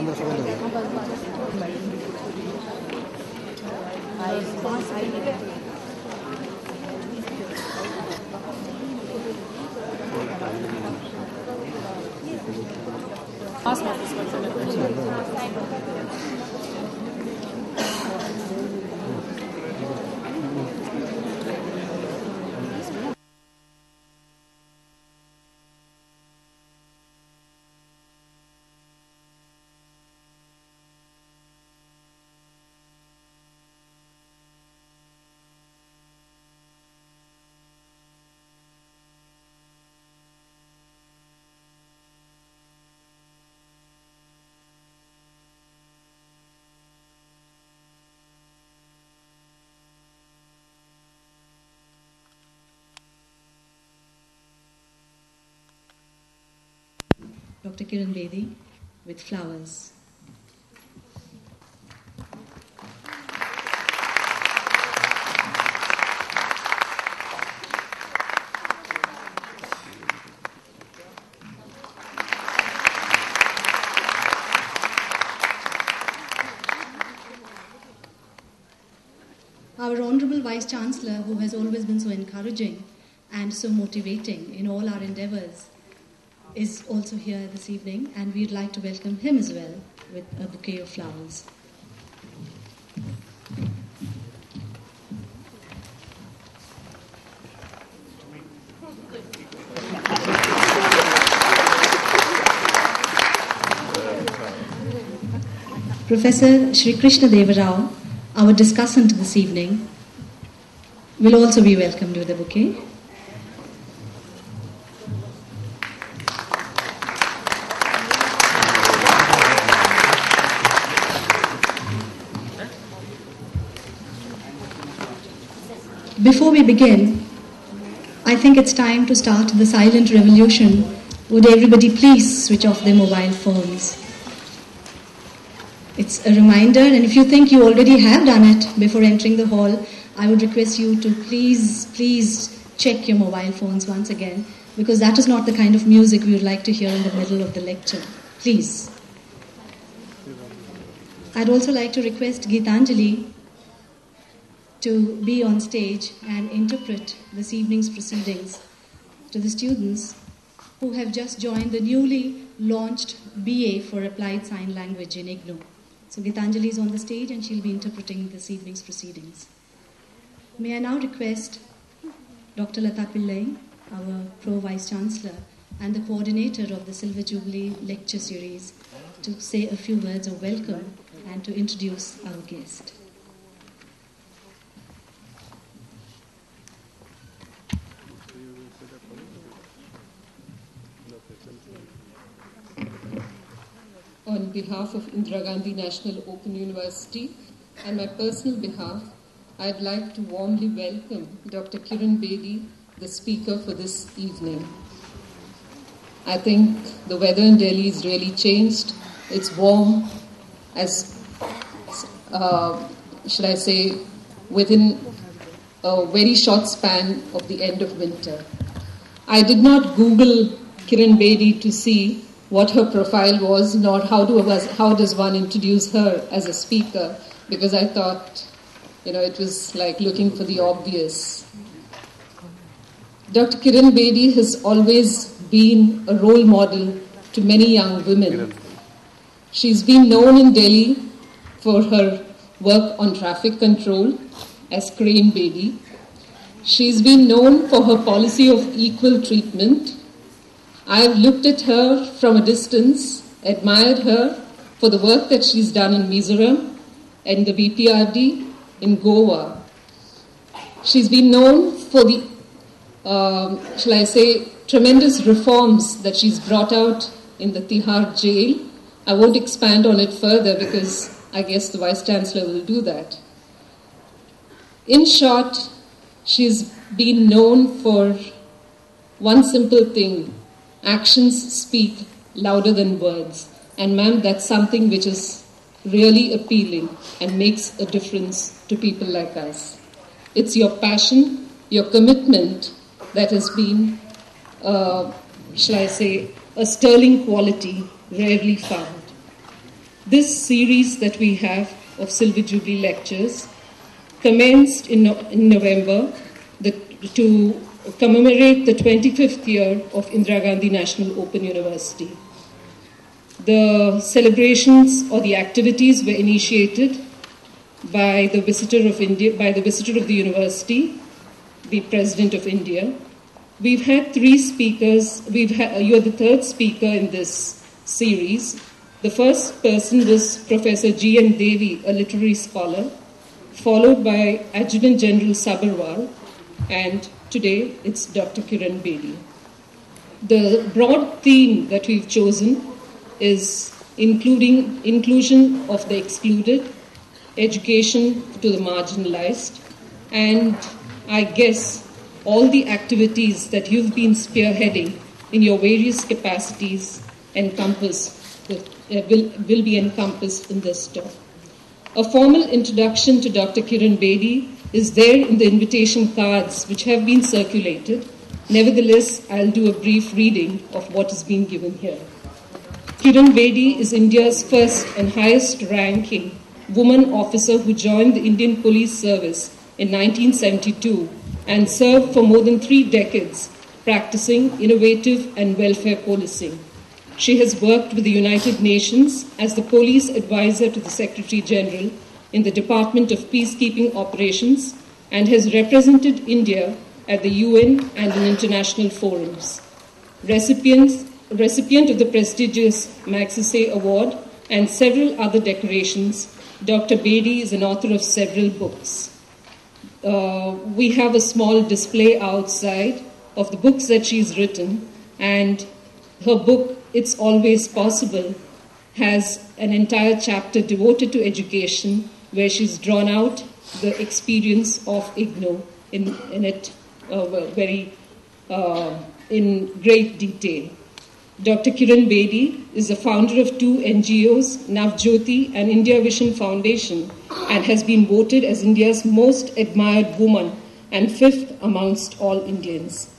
पंद्रह सेकंड हो गए Dr. Kiran Bedi with flowers. Our Honorable Vice Chancellor, who has always been so encouraging and so motivating in all our endeavors, is also here this evening, and we'd like to welcome him as well with a bouquet of flowers. Professor Sri Krishna Deva Rao, our discussant this evening, will also be welcomed with a bouquet. We begin, I think it's time to start the silent revolution. Would everybody please switch off their mobile phones? It's a reminder, and if you think you already have done it before entering the hall, I would request you to please, please check your mobile phones once again, because that is not the kind of music we would like to hear in the middle of the lecture. Please. I'd also like to request Geetanjali to be on stage and interpret this evening's proceedings to the students who have just joined the newly launched BA for Applied Sign Language in IGNOU. So Gitanjali is on the stage and she'll be interpreting this evening's proceedings. May I now request Dr. Lata Pillai, our Pro Vice Chancellor and the coordinator of the Silver Jubilee Lecture Series, to say a few words of welcome and to introduce our guest. On behalf of Indira Gandhi National Open University and my personal behalf, I'd like to warmly welcome Dr. Kiran Bedi, the speaker for this evening. I think the weather in Delhi is really changed. It's warm, as uh, should I say, within a very short span of the end of winter. I did not Google Kiran Bedi to see what her profile was, nor how, do, how does one introduce her as a speaker, because I thought, you know, it was like looking for the obvious. Dr. Kiran Bedi has always been a role model to many young women. She's been known in Delhi for her work on traffic control as Crane Bedi. She's been known for her policy of equal treatment I've looked at her from a distance, admired her for the work that she's done in Mizoram and the BPRD in Goa. She's been known for the, um, shall I say, tremendous reforms that she's brought out in the Tihar jail. I won't expand on it further because I guess the Vice Chancellor will do that. In short, she's been known for one simple thing actions speak louder than words. And, ma'am, that's something which is really appealing and makes a difference to people like us. It's your passion, your commitment that has been, uh, shall I say, a sterling quality rarely found. This series that we have of Silver Jubilee lectures commenced in, no- in November the, to commemorate the 25th year of Indira Gandhi National Open University. The celebrations or the activities were initiated by the visitor of India, by the visitor of the university, the president of India. We've had three speakers. We've had, you're the third speaker in this series. The first person was Professor G. N. Devy, a literary scholar, followed by Adjutant General Sabarwal and today it's Dr. Kiran Bedi. The broad theme that we've chosen is including inclusion of the excluded, education to the marginalized, and I guess all the activities that you've been spearheading in your various capacities encompass uh, will, will be encompassed in this talk. A formal introduction to Dr. Kiran Bedi is there in the invitation cards which have been circulated. Nevertheless, I'll do a brief reading of what is being given here. Kiran Bedi is India's first and highest ranking woman officer who joined the Indian Police Service in 1972 and served for more than three decades practicing innovative and welfare policing. She has worked with the United Nations as the police advisor to the Secretary General in the Department of Peacekeeping Operations and has represented India at the UN and in international forums. Recipients, recipient of the prestigious Magsaysay Award and several other decorations, Dr. Bedi is an author of several books. Uh, we have a small display outside of the books that she's written, and her book, It's Always Possible, has an entire chapter devoted to education where she's drawn out the experience of IGNOU in, in it uh, very uh, in great detail. Dr. Kiran Bedi is the founder of two NGOs, Navjyoti and India Vision Foundation, and has been voted as India's most admired woman and fifth amongst all Indians.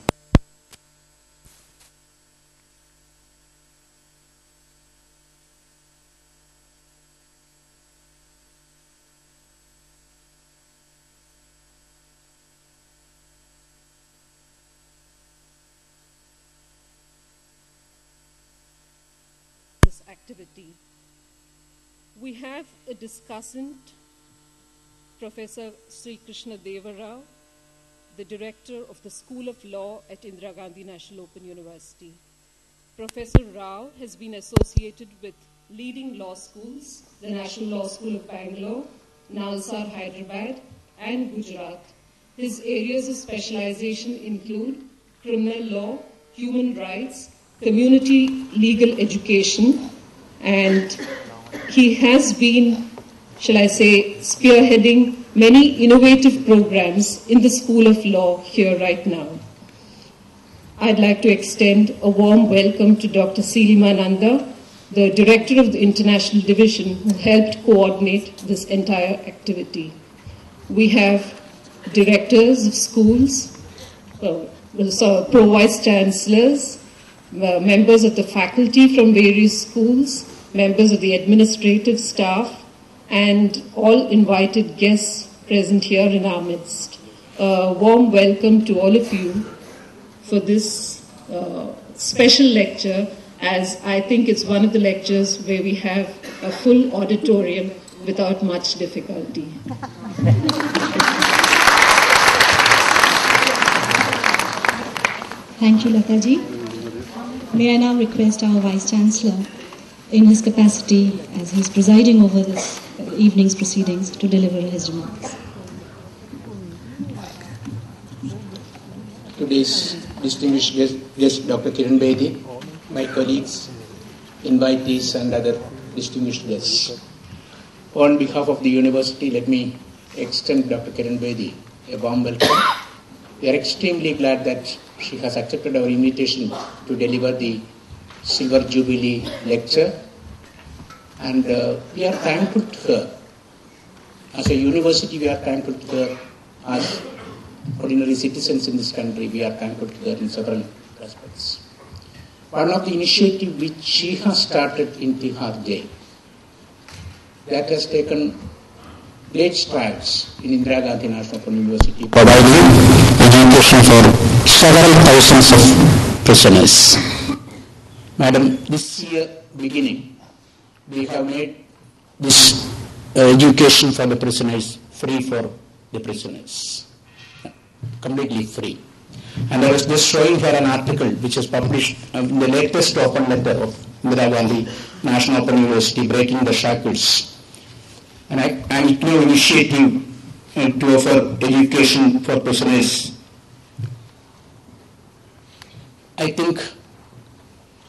this activity. We have a discussant, Professor Sri Krishna Deva Rao, the director of the School of Law at Indira Gandhi National Open University. Professor Rao has been associated with leading law schools, the National Law School of Bangalore, Nalsar, Hyderabad, and Gujarat. His areas of specialization include criminal law, human rights, community legal education, and he has been, shall I say, spearheading many innovative programs in the School of Law here right now. I'd like to extend a warm welcome to Dr. Seelima Nanda, the director of the International Division, who helped coordinate this entire activity. We have directors of schools, uh, so pro vice chancellors, uh, members of the faculty from various schools, members of the administrative staff, and all invited guests present here in our midst. A warm welcome to all of you for this uh, special lecture, as I think it's one of the lectures where we have a full auditorium without much difficulty. Thank you, Lataji. May I now request our Vice Chancellor, in his capacity as he's presiding over this evening's proceedings, to deliver his remarks. Today's distinguished guest, guest Dr. Kiran Bedi, my colleagues, invitees, and other distinguished guests. On behalf of the university, let me extend Dr. Kiran Bedi a warm welcome. We are extremely glad that she has accepted our invitation to deliver the Silver Jubilee lecture, and uh, we are thankful to her. As a university, we are thankful to her. As ordinary citizens in this country, we are thankful to her in several aspects. One of the initiatives which she has started in Tihar jail that has taken great strides in Indira Gandhi National Open University, providing education for several thousands of prisoners. Madam, this year beginning, we have made this uh, education for the prisoners free for the prisoners, completely free. And I was just showing her an article which was published um, in the latest open letter of Indira Gandhi National Open University, Breaking the Shackles. And I, I'm IGNOU initiative uh, to offer education for prisoners. I think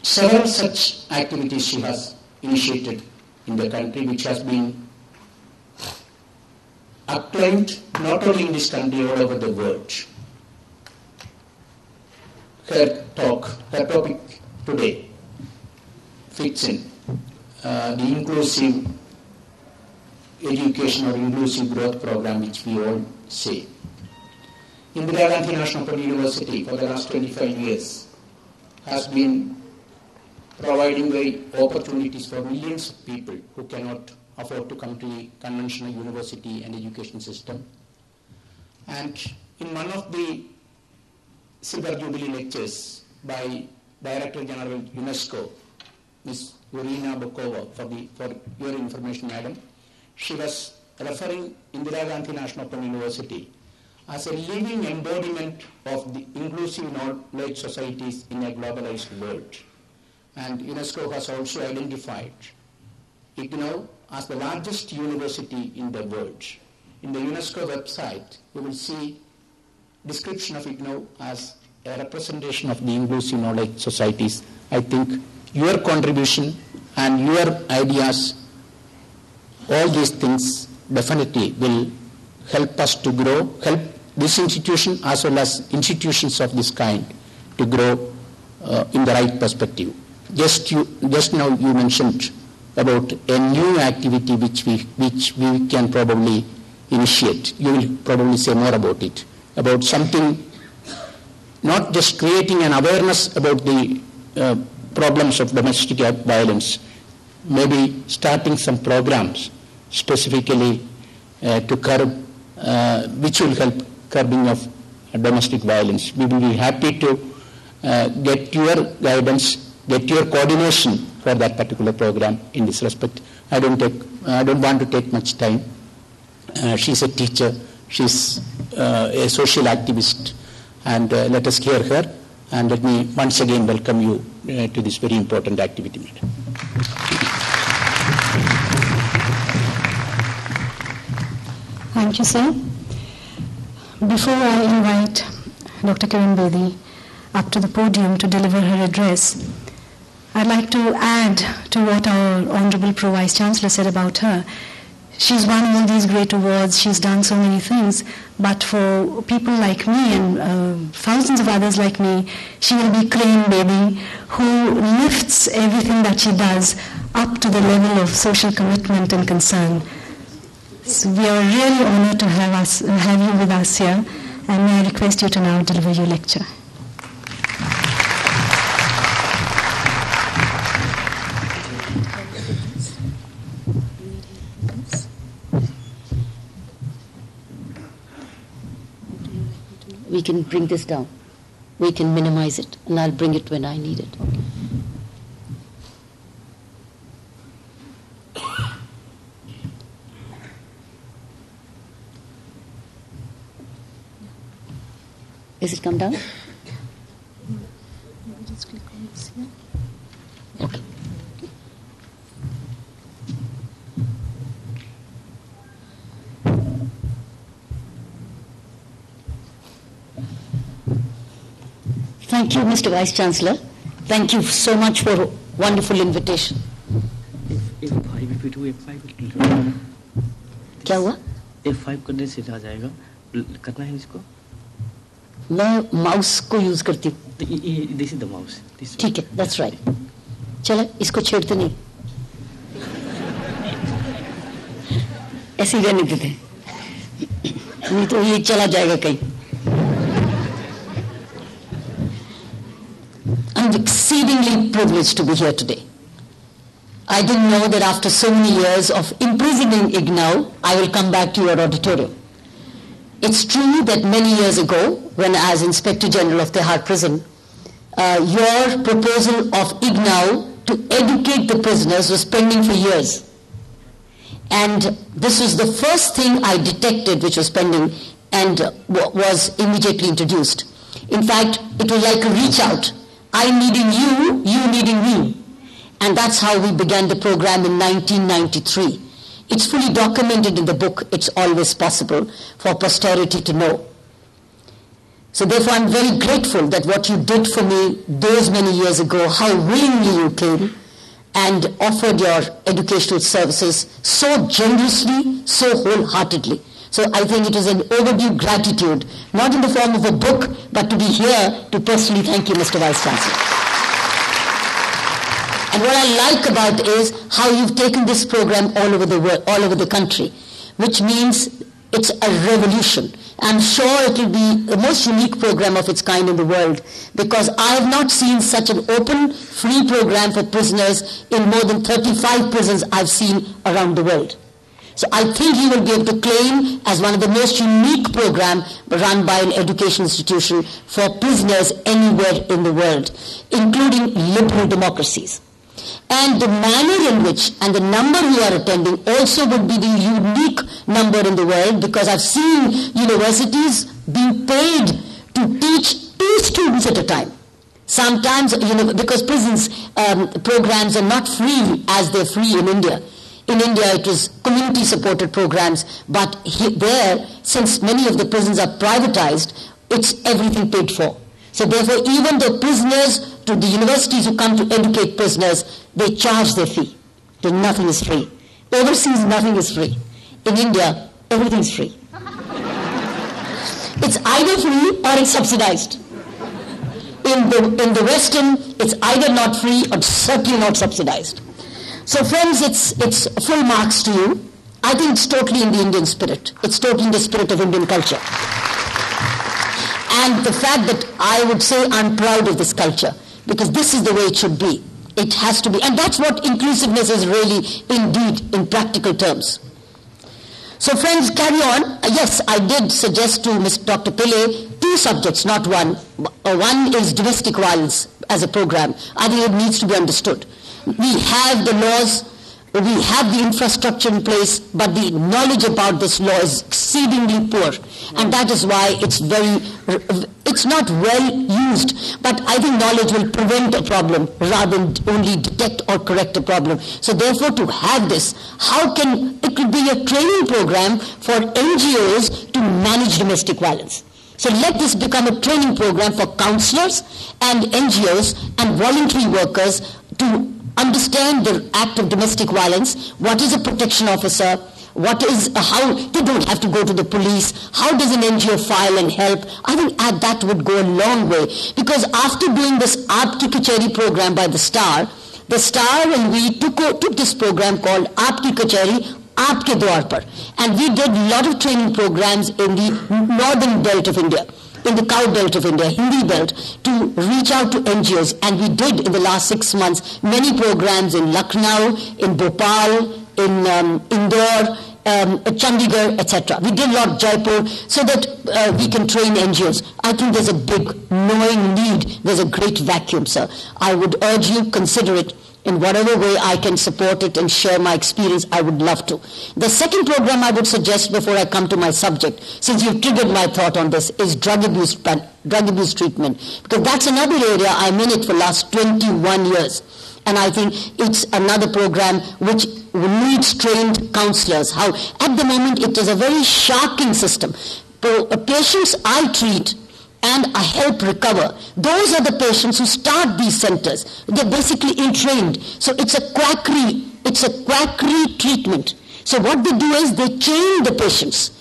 several such activities she has initiated in the country which has been acclaimed not only in this country, all over the world. Her talk, her topic today fits in uh, the inclusive education or inclusive growth program which we all say. Indira Gandhi National Open University for the last 25 years has been providing very opportunities for millions of people who cannot afford to come to the conventional university and education system. And in one of the Silver Jubilee lectures by Director General UNESCO, Ms. Irina Bokova, for, the, for your information, madam, she was referring Indira Gandhi National Open University as a living embodiment of the inclusive knowledge societies in a globalized world. And UNESCO has also identified IGNOU as the largest university in the world. In the UNESCO website, you will see description of IGNOU as a representation of the inclusive knowledge societies. I think your contribution and your ideas, all these things definitely will help us to grow, help this institution as well as institutions of this kind to grow uh, in the right perspective. Just, you, just now you mentioned about a new activity which we, which we can probably initiate. You will probably say more about it, about something, not just creating an awareness about the uh, problems of domestic violence, maybe starting some programs specifically uh, to curb, uh, which will help curbing of domestic violence. We will be happy to uh, get your guidance, get your coordination for that particular program in this respect. I don't take, I don't want to take much time. Uh, she's a teacher, she's uh, a social activist, and uh, let us hear her. And let me once again welcome you uh, to this very important activity, madam. Thank you, sir. Before I invite Dr. Kiran Bedi up to the podium to deliver her address, I'd like to add to what our Honorable Pro Vice Chancellor said about her. She's won all these great awards, she's done so many things, but for people like me and uh, thousands of others like me, she will be Crane Bedi who lifts everything that she does up to the level of social commitment and concern. So we are really honored to have, us, have you with us here, and may I request you to now deliver your lecture. We can bring this down. We can minimize it, and I'll bring it when I need it. Is it come down? Okay. Thank you, Mr. Vice Chancellor. Thank you so much for a wonderful invitation. F5 if you do F5 it will क्या हुआ? F5 करने से आ जाएगा करना है इसको? मैं mouse को यूज़ करती हूँ। दिस इज़ द माउस ठीक है दैट्स राइट चलो इसको छेड़ते नहीं। ऐसे ही रहने देते नहीं तो ये चला जाएगा कहीं। Privileged to be here today. I didn't know that after so many years of imprisoning IGNOU, I will come back to your auditorium. It's true that many years ago, when as Inspector General of Tihar Prison, uh, your proposal of IGNOU to educate the prisoners was pending for years. And this was the first thing I detected which was pending and was immediately introduced. In fact, it was like a reach out. I needing you, you needing me. And that's how we began the program in 1993. It's fully documented in the book, It's Always Possible, for posterity to know. So therefore I'm very grateful that what you did for me those many years ago, how willingly you came and offered your educational services so generously, so wholeheartedly. So I think it is an overdue gratitude, not in the form of a book, but to be here to personally thank you, Mr. Vice Chancellor. And what I like about is how you've taken this program all over the world, all over the country, which means it's a revolution. I'm sure it will be the most unique program of its kind in the world because I have not seen such an open, free program for prisoners in more than 35 prisons I've seen around the world. So I think he will be able to claim as one of the most unique program run by an education institution for prisoners anywhere in the world, including liberal democracies. And the manner in which and the number we are attending also would be the unique number in the world because I've seen universities being paid to teach two students at a time. Sometimes, you know, because prisons um, programs are not free as they're free in India. In India, it was community-supported programs, but there, since many of the prisons are privatized, it's everything paid for. So therefore, even the prisoners to the universities who come to educate prisoners, they charge their fee. Nothing is free. Overseas, nothing is free. In India, everything is free. it's either free or it's subsidized. In the, in the Western, it's either not free or certainly not subsidized. So friends, it's, it's full marks to you. I think it's totally in the Indian spirit. It's totally in the spirit of Indian culture. And the fact that I would say I'm proud of this culture because this is the way it should be. It has to be. And that's what inclusiveness is really indeed in practical terms. So friends, carry on. Uh, yes, I did suggest to Ms. Dr. Pillai two subjects, not one. Uh, one is domestic violence as a program. I think it needs to be understood. We have the laws, we have the infrastructure in place, but the knowledge about this law is exceedingly poor. And that is why it's very, it's not well used. But I think knowledge will prevent a problem rather than only detect or correct a problem. So therefore to have this, how can, it could be a training program for NGOs to manage domestic violence. So let this become a training program for counselors and NGOs and voluntary workers to understand the act of domestic violence, what is a protection officer, what is how they don't have to go to the police. How does an ngo file and help? I think that would go a long way. Because after doing this aapki kacheri program by the star the star and we took, took this program called aapki kacheri aapke dwar par. And we did a lot of training programs in the northern belt of india in the cow belt of India, Hindi belt, to reach out to NGOs. And we did in the last six months many programs in Lucknow, in Bhopal, in um, Indore, um, Chandigarh, etc. We did a lot Jaipur so that uh, we can train NGOs. I think there's a big knowing need. There's a great vacuum, sir. I would urge you consider it in whatever way I can support it and share my experience, I would love to. The second program I would suggest before I come to my subject, since you've triggered my thought on this, is drug abuse, drug abuse treatment. Because that's another area I'm in it for last 21 years. And I think it's another program which needs trained counselors. How at the moment it is a very shocking system. Uh, patients I treat and I help recover. Those are the patients who start these centers. They're basically ill-trained. So it's a quackery, it's a quackery treatment. So what they do is they chain the patients.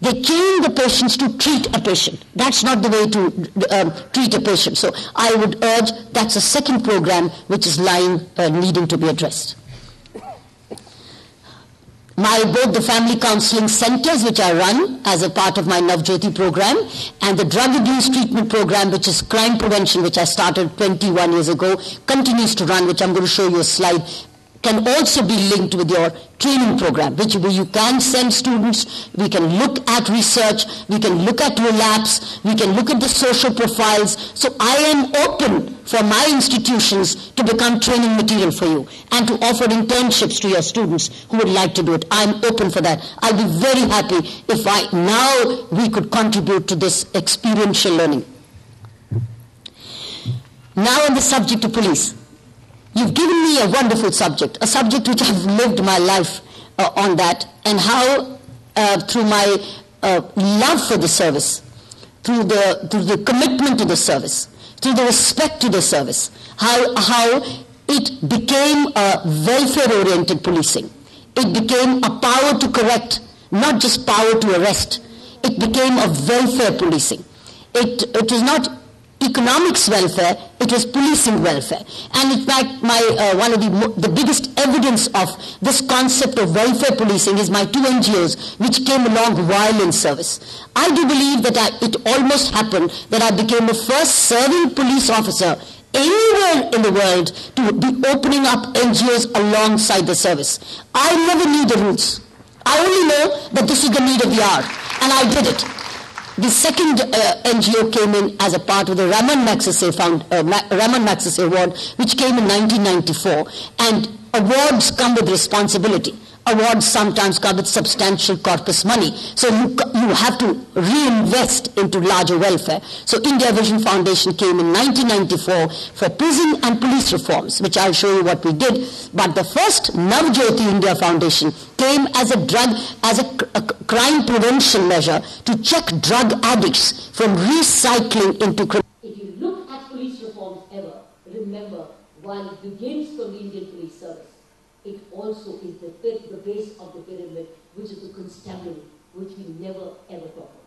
They chain the patients to treat a patient. That's not the way to um, treat a patient. So I would urge that's a second program which is lying, uh, needing to be addressed my both the family counseling centers which I run as a part of my Navjyoti program and the drug abuse treatment program which is crime prevention which I started 21 years ago continues to run which I'm going to show you a slide can also be linked with your training program, which you can send students, we can look at research, we can look at relapse, we can look at the social profiles. So I am open for my institutions to become training material for you and to offer internships to your students who would like to do it. I'm open for that. I'll be very happy if I now we could contribute to this experiential learning. Now on the subject of police. You've given me a wonderful subject, a subject which I've lived my life uh, on that, and how uh, through my uh, love for the service, through the, through the commitment to the service, through the respect to the service, how, how it became a welfare-oriented policing. It became a power to correct, not just power to arrest. It became a welfare policing. It, it was not economics welfare, it was policing welfare. And in fact, my, uh, one of the, the biggest evidence of this concept of welfare policing is my two NGOs, which came along while in service. I do believe that I, it almost happened that I became the first serving police officer anywhere in the world to be opening up NGOs alongside the service. I never knew the rules. I only know that this is the need of the hour, and I did it. The second uh, NGO came in as a part of the Ramon Magsaysay, uh, Ramon Magsaysay Award, which came in 1994. And awards come with responsibility awards sometimes come with substantial corpus money. So you, you have to reinvest into larger welfare. So India Vision Foundation came in 1994 for prison and police reforms, which I'll show you what we did. But the first Navjyoti India Foundation came as a drug, as a, a crime prevention measure to check drug addicts from recycling into crime. If you look at police reforms ever, remember, while it begins from the Indian police service, it also is the, the base of the pyramid, which is the constabulary, which we never ever talk about.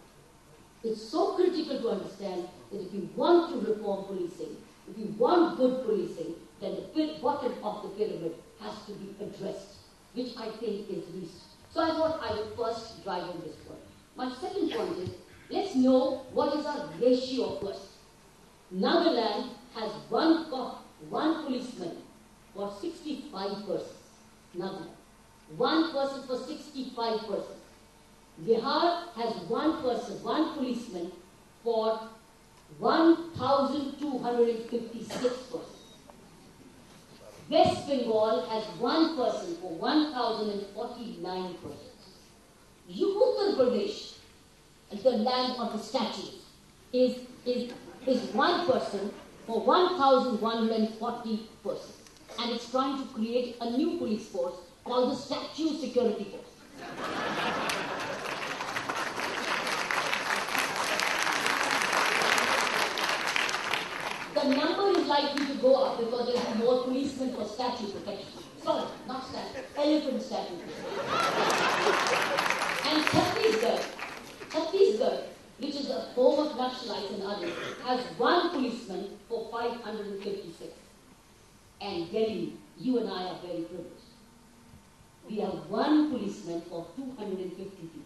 It's so critical to understand that if you want to reform policing, if you want good policing, then the bottom of the pyramid has to be addressed, which I think is least. So I thought I would first drive on this point. My second point is, let's know what is our ratio first. Nagaland has one cop, one policeman for 65 persons. Nothing. One person for 65 persons. Bihar has one person, one policeman for 1,256 persons. West Bengal has one person for 1,049 persons. Uttar Pradesh, the land of the statues, is, is, is one person for 1,140 persons and it's trying to create a new police force called the Statue Security Force. the number is likely to go up because there will be more policemen for statue protection. Sorry, not statue, elephant statue. and Chhattisgarh, Chhattisgarh, which is the home of Naxalites and others, has one policeman for 556. And Delhi, you and I are very privileged. We have one policeman for 250 people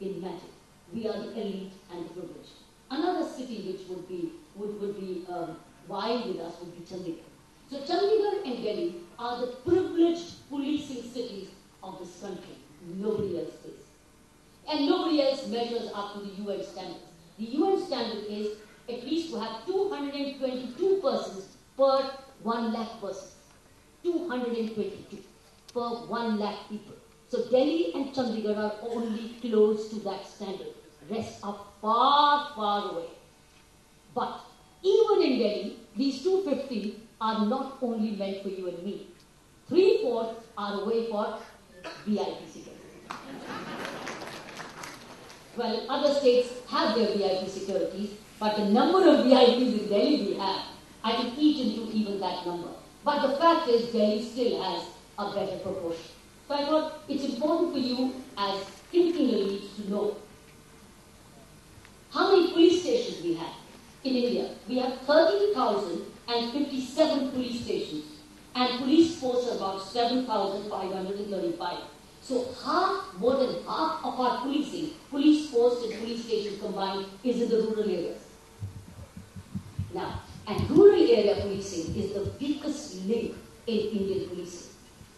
in. We are the elite and the privileged. Another city which would be, would, would be um, vying with us would be Chandigarh. So Chandigarh and Delhi are the privileged policing cities of this country. Nobody else is. And nobody else measures up to the UN standards. The UN standard is at least to have 222 persons per 1 lakh persons. 222 per 1 lakh people. So Delhi and Chandigarh are only close to that standard. Rest are far, far away. But even in Delhi, these 250 are not only meant for you and me. Three-fourths are away for VIP well, other states have their VIP securities, but the number of VIPs in Delhi we have I can eat into even that number. But the fact is, Delhi still has a better proportion. So I thought it's important for you as thinking elites to know how many police stations we have in India. We have 30,057 police stations and police force about 7,535. So half, more than half of our policing, police force and police stations combined, is in the rural areas. Now, and rural area policing is the weakest link in Indian policing.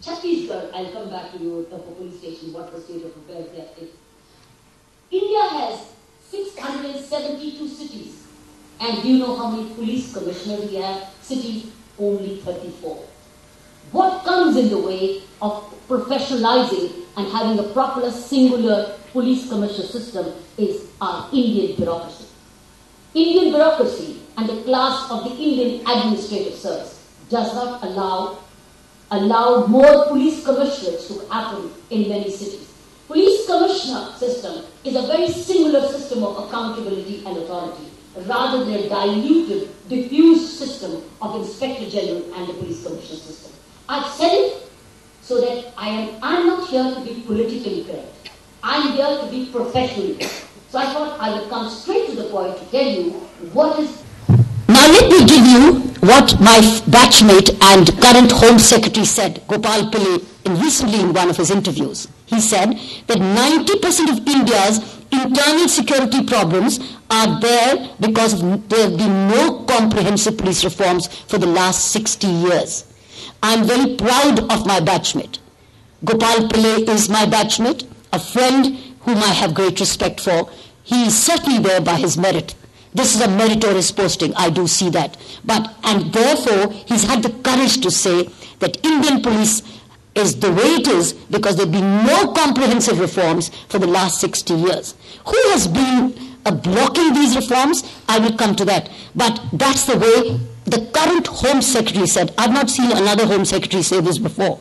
Chhattisgarh, I'll come back to you at the police station, what the state of affairs there is. India has 672 cities. And do you know how many police commissioners we have? Cities, only 34. What comes in the way of professionalizing and having a proper singular police commissioner system is our Indian bureaucracy. Indian bureaucracy and the class of the Indian administrative service does not allow allow more police commissioners to happen in many cities. Police commissioner system is a very singular system of accountability and authority rather than a diluted, diffused system of inspector general and the police commissioner system. I've said it so that I am I'm not here to be politically correct. I'm here to be professional. So I thought I would come straight to the point to tell you what is let me give you what my batchmate and current Home Secretary said, Gopal Pillai, in recently in one of his interviews. He said that 90% of India's internal security problems are there because there have been no comprehensive police reforms for the last 60 years. I'm very proud of my batchmate. Gopal Pillai is my batchmate, a friend whom I have great respect for. He is certainly there by his merit. This is a meritorious posting, I do see that. But, and therefore, he's had the courage to say that Indian police is the way it is because there have been no comprehensive reforms for the last 60 years. Who has been uh, blocking these reforms? I will come to that. But that's the way the current Home Secretary said. I've not seen another Home Secretary say this before.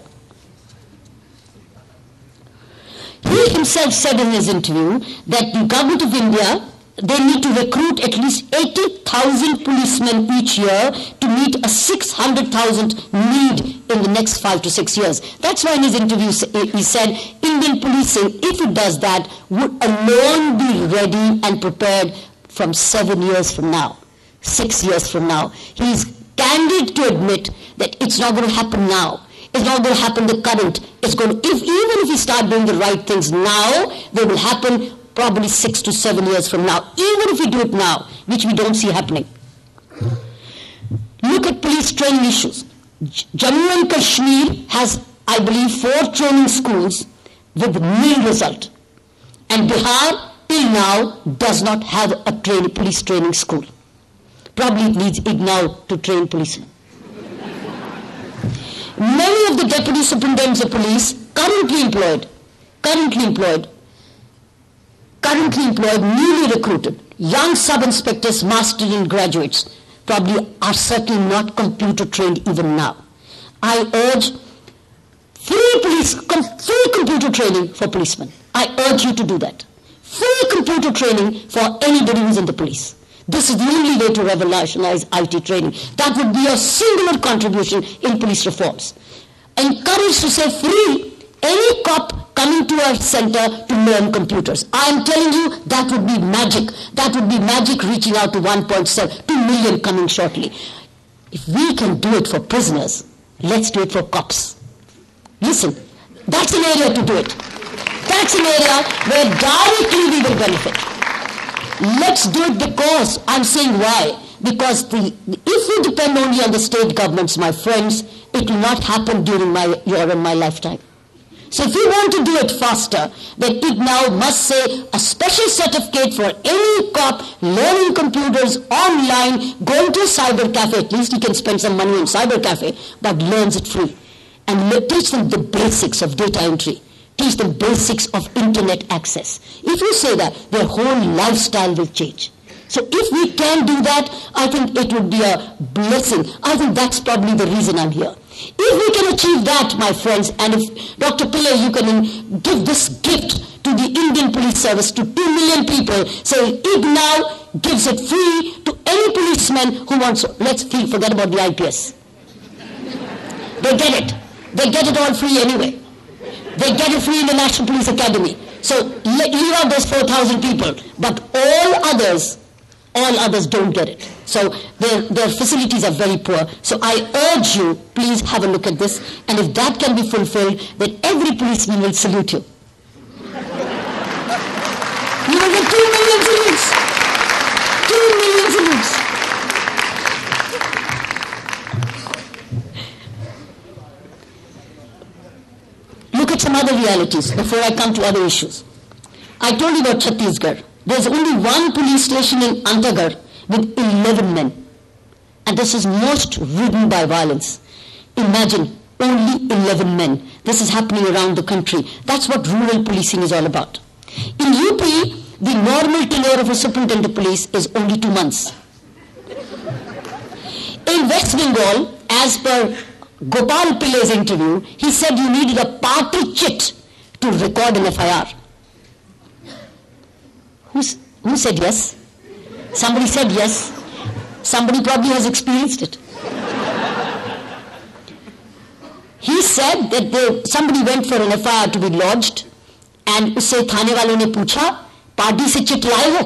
He himself said in his interview that the government of India they need to recruit at least 80,000 policemen each year to meet a 600,000 need in the next five to six years. That's why in his interview eh, he said Indian policing, if it does that, would alone be ready and prepared from seven years from now, six years from now. He's candid to admit that it's not going to happen now. It's not going to happen the current. It's going to, if, even if we start doing the right things now, they will happen probably six to seven years from now, even if we do it now, which we don't see happening. Look at police training issues. Jammu and Kashmir has, I believe, four training schools with nil result. And Bihar, till now, does not have a train, police training school. Probably it needs IGNOU to train policemen. Many of the deputy superintendents of police currently employed, currently employed, currently employed, newly recruited, young sub-inspectors, master and graduates, probably are certainly not computer trained even now. I urge free police, free computer training for policemen. I urge you to do that. Free computer training for anybody who's in the police. This is the only way to revolutionize IT training. That would be a singular contribution in police reforms. Encourage to say free any cop coming to our center learn computers. I am telling you that would be magic. That would be magic reaching out to 1.7, 2 million coming shortly. If we can do it for prisoners, let's do it for cops. Listen, that's an area to do it. That's an area where directly we will benefit. Let's do it because, I'm saying why. Because the, if we depend only on the state governments, my friends, it will not happen during my, your and my lifetime. So if we want to do it faster, then it now must say a special certificate for any cop learning computers online, going to a cyber cafe, at least he can spend some money on cyber cafe, but learns it free. And teach them the basics of data entry teach them basics of internet access. If you say that, their whole lifestyle will change. So if we can do that, I think it would be a blessing. I think that's probably the reason I'm here. If we can achieve that, my friends, and if Dr. Pillai, you can give this gift to the Indian police service to 2 million people, say IGNOU gives it free to any policeman who wants, let's forget about the IPS. They get it. They get it all free anyway. They get it free in the National Police Academy. So leave out those 4,000 people. But all others, all others don't get it. So their, their facilities are very poor. So I urge you, please have a look at this. And if that can be fulfilled, then every policeman will salute you. you will get two million salutes. Two million salutes. Look at some other realities before I come to other issues. I told you about Chhattisgarh. There's only one police station in Antagar with 11 men. And this is most ridden by violence. Imagine, only 11 men. This is happening around the country. That's what rural policing is all about. In UP, the normal tenure of a superintendent of police is only two months. In West Bengal, as per Gopal Pillai's interview, he said you needed a party chit to record an FIR. Who's, who said yes? Somebody said yes. Somebody probably has experienced it. He said that they, somebody went for an FIR to be lodged and उससे थाने वालों ने पूछा party से chit लाए हो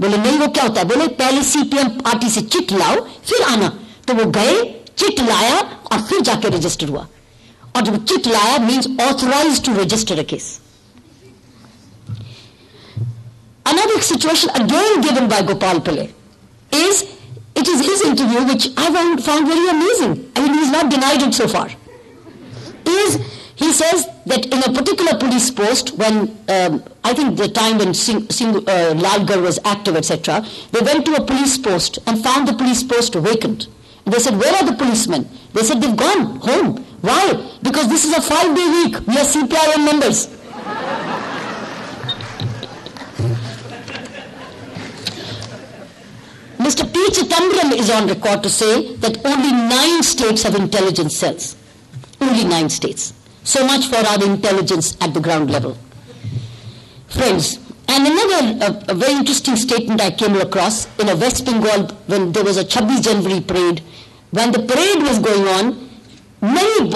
बोले नहीं वो क्या होता है बोले पहले सीपीएम पार्टी से चिट लाओ फिर आना तो वो गए चिट लाया और फिर जाके रजिस्टर हुआ और जब चिट लाया means authorise to register a case Another situation again given by Gopal Pillai is it is his interview which I found, very amazing. I mean, he's not denied it so far. Is he says that in a particular police post, when um, I think the time when Sing, Sing, uh, Lalgarh was active, etc., they went to a police post and found the police post vacant. They said, "Where are the policemen?" They said, "They've gone home." Why? Because this is a five-day week. We are CPIM members. Mr. P. Chidambaram is on record to say that only nine states have intelligence cells. Only nine states. So much for our intelligence at the ground level. Friends, and another uh, a very interesting statement I came across in a West Bengal when there was a 26 January parade. When the parade was going on, many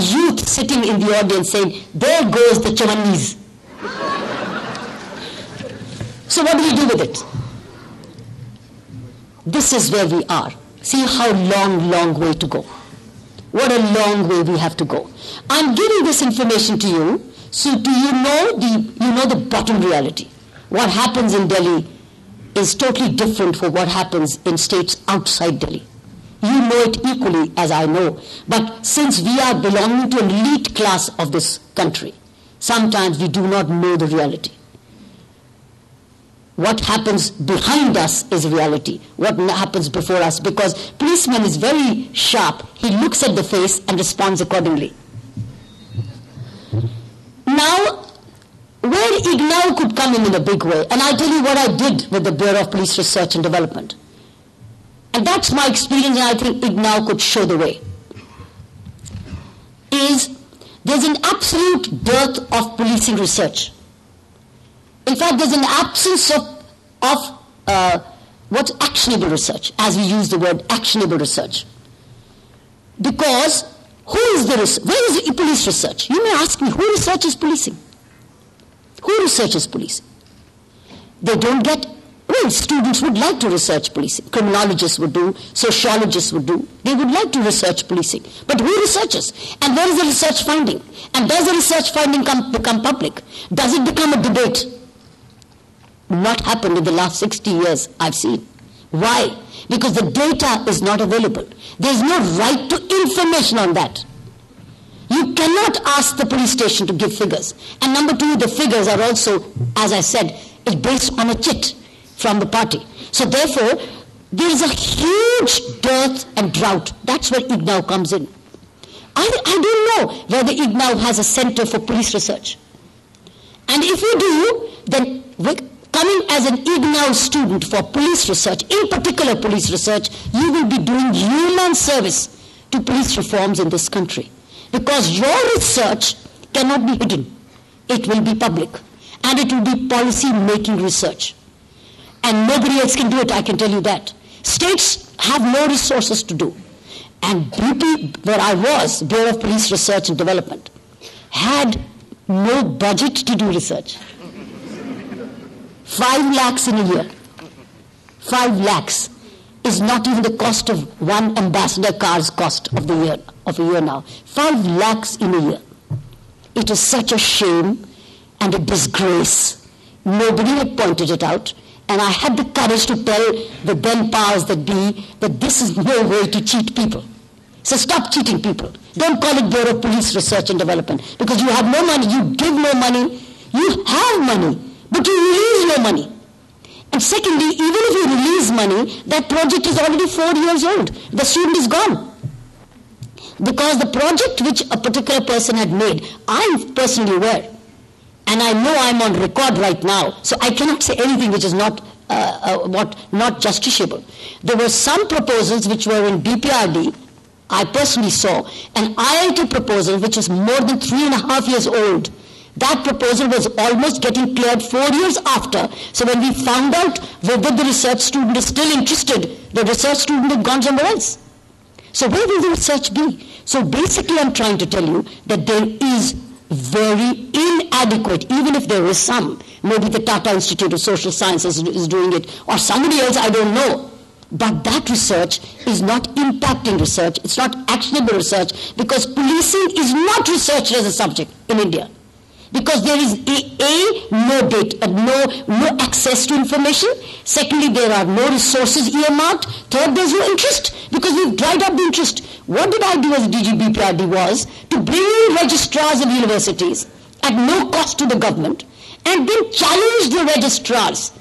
youth sitting in the audience saying, there goes the Chavannis. so what do we do with it? This is where we are. See how long, long way to go. What a long way we have to go. I'm giving this information to you so do you know the you know the bottom reality. What happens in Delhi is totally different from what happens in states outside Delhi. You know it equally as I know. But since we are belonging to an elite class of this country, sometimes we do not know the reality what happens behind us is reality. What happens before us, because policeman is very sharp. He looks at the face and responds accordingly. Now, where IGNOU could come in in a big way, and I'll tell you what I did with the Bureau of Police Research and Development. And that's my experience, and I think IGNOU could show the way. Is there's an absolute dearth of policing research. In fact, there's an absence of, of uh, what's actionable research, as we use the word actionable research. Because who is the res- where is the police research? You may ask me, who researches policing? Who researches policing? They don't get well, students would like to research policing. Criminologists would do, sociologists would do. They would like to research policing. But who researches? And where is the research finding? And does the research finding come, become public? Does it become a debate? What happened in the last 60 years, I've seen. Why? Because the data is not available. There's no right to information on that. You cannot ask the police station to give figures. And number two, the figures are also, as I said, is based on a chit from the party. So therefore, there is a huge dearth and drought. That's where IGNOU comes in. I, I don't know whether IGNOU has a center for police research. And if you do, then coming as an IGNOU student for police research, in particular police research, you will be doing human service to police reforms in this country. Because your research cannot be hidden. It will be public. And it will be policy making research. And nobody else can do it, I can tell you that. States have no resources to do. And BP, where I was, Bureau of Police Research and Development, had no budget to do research. Five lakhs in a year. Five lakhs is not even the cost of one ambassador car's cost of the year of a year now. Five lakhs in a year. It is such a shame and a disgrace. Nobody had pointed it out, and I had the courage to tell the then powers that be that this is no way to cheat people. So stop cheating people. Don't call it Bureau of Police Research and Development because you have no money, you give no money, you have money, but you release no money. And secondly, even if you release money, that project is already four years old. The student is gone. Because the project which a particular person had made, I'm personally aware, and I know I'm on record right now, so I cannot say anything which is not uh, uh, what not justiciable. There were some proposals which were in BPRD. I personally saw an IIT proposal which is more than three and a half years old. That proposal was almost getting cleared four years after. So when we found out whether the research student is still interested, the research student had gone somewhere else. So where will the research be? So basically I'm trying to tell you that there is very inadequate, even if there is some. Maybe the Tata Institute of Social Sciences is doing it, or somebody else, I don't know. But that research is not impacting research, it's not actionable research, because policing is not researched as a subject in India. Because there is a, a no data, no, no access to information. Secondly, there are no resources earmarked. Third, there's no interest because we've dried up the interest. What did I do as DGBPRD was to bring in registrars of universities at no cost to the government and then challenge the registrars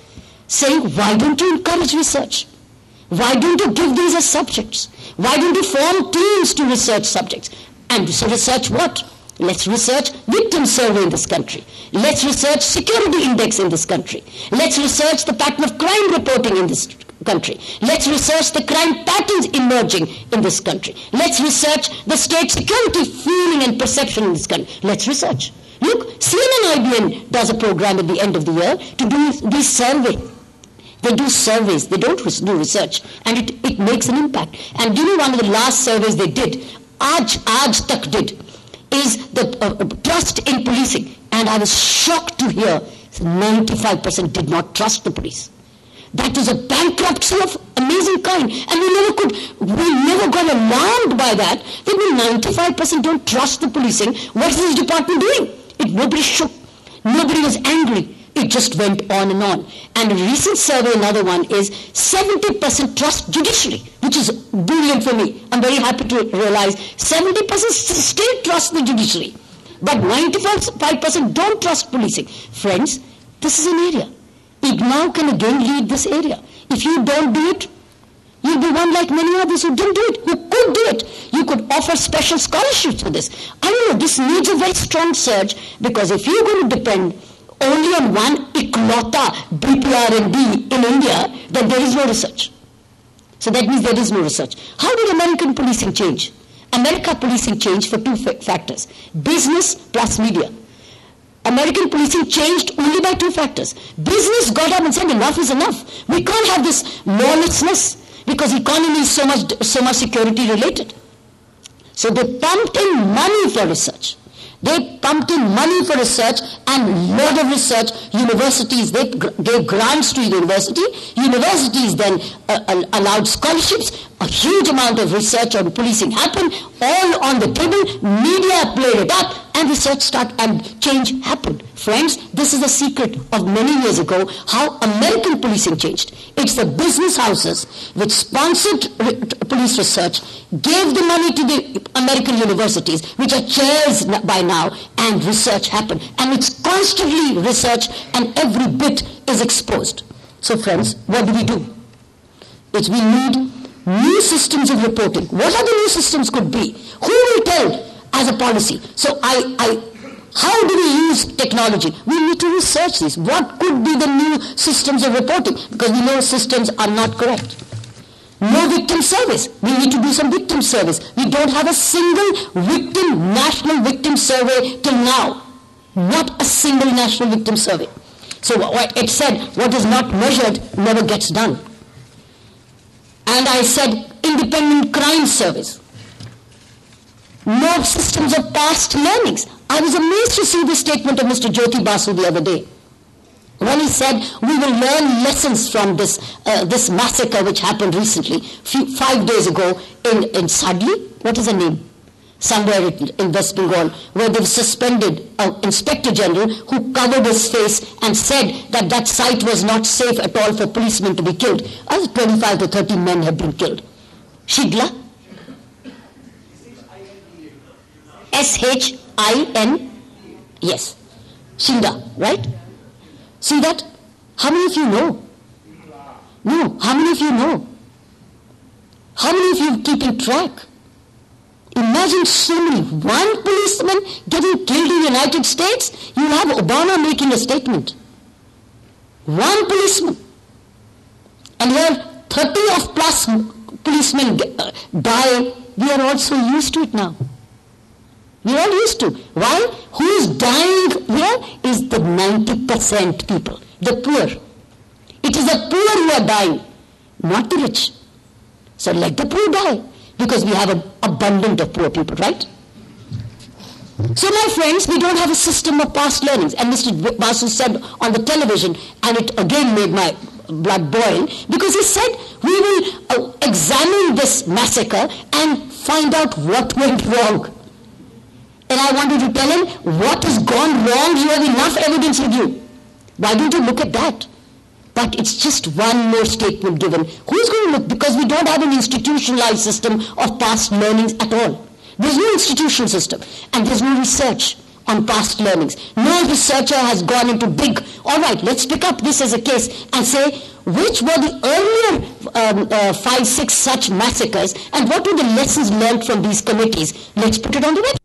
saying, why don't you encourage research? Why don't you give these as subjects? Why don't you form teams to research subjects? And so research what? Let's research victim survey in this country. Let's research security index in this country. Let's research the pattern of crime reporting in this country. Let's research the crime patterns emerging in this country. Let's research the state security feeling and perception in this country. Let's research. Look, CNN IBN does a program at the end of the year to do this survey. They do surveys, they don't do research, and it, it makes an impact. And do you know one of the last surveys they did, Aaj, Aaj Tak did, is the uh, trust in policing. And I was shocked to hear 95% did not trust the police. That was a bankruptcy of amazing kind. And we never could, we never got alarmed by that. That when 95% don't trust the policing, what is this department doing? It, nobody shook. Nobody was angry. It just went on and on. And a recent survey, another one, is 70% trust judiciary, which is brilliant for me. I'm very happy to realize 70% still trust the judiciary. But 95% don't trust policing. Friends, this is an area. IGNOU can again lead this area. If you don't do it, you'll be one like many others who didn't do it, who could do it. You could offer special scholarships for this. I don't know, this needs a very strong surge because if you're going to depend only on one iklota BPRD in India, then there is no research. So that means there is no research. How did American policing change? America policing changed for two factors. Business plus media. American policing changed only by two factors. Business got up and said enough is enough. We can't have this lawlessness because economy is so much, so much security related. So they pumped in money for research. They pumped in money for research and lot of research. Universities, they gave grants to university. Universities then uh, allowed scholarships. A huge amount of research on policing happened, all on the table. Media played it up and research started and change happened. Friends, this is the secret of many years ago how American policing changed. It's the business houses which sponsored police research, gave the money to the American universities, which are chairs by now, and research happened. And it's constantly research and every bit is exposed. So friends, what do we do? It's we need new systems of reporting. What are the new systems could be? Who will tell as a policy. So I, I, how do we use technology? We need to research this. What could be the new systems of reporting? Because we know systems are not correct. No victim service. We need to do some victim service. We don't have a single victim, national victim survey till now. Not a single national victim survey. So it said, what is not measured never gets done. And I said, independent crime service no systems of past learnings. I was amazed to see the statement of Mr. Jyoti Basu the other day. When he said, we will learn lessons from this, uh, this massacre which happened recently, few, five days ago in, in Sadli, what is the name? Somewhere in West Bengal, where they've suspended an inspector general who covered his face and said that that site was not safe at all for policemen to be killed. Other 25 to 30 men have been killed. Shigla, S-H-I-N, yes, Shinda, right? See that? How many of you know? No, how many of you know? How many of you keeping track? Imagine so many. One policeman getting killed in the United States, you have Obama making a statement. One policeman. And here 30 of plus policemen uh, die. We are also used to it now. We are all used to. Why? Who is dying here is the 90% people, the poor. It is the poor who are dying, not the rich. So let the poor die because we have an abundance of poor people, right? So my friends, we don't have a system of past learnings. And Mr. Basu said on the television, and it again made my blood boil, because he said, we will uh, examine this massacre and find out what went wrong. And I wanted to tell him, what has gone wrong? You have enough evidence with you. Why don't you look at that? But it's just one more statement given. Who's going to look? Because we don't have an institutionalized system of past learnings at all. There's no institutional system and there's no research on past learnings. No researcher has gone into big, all right, let's pick up this as a case and say which were the earlier um, uh, five, six such massacres and what were the lessons learned from these committees. Let's put it on the website.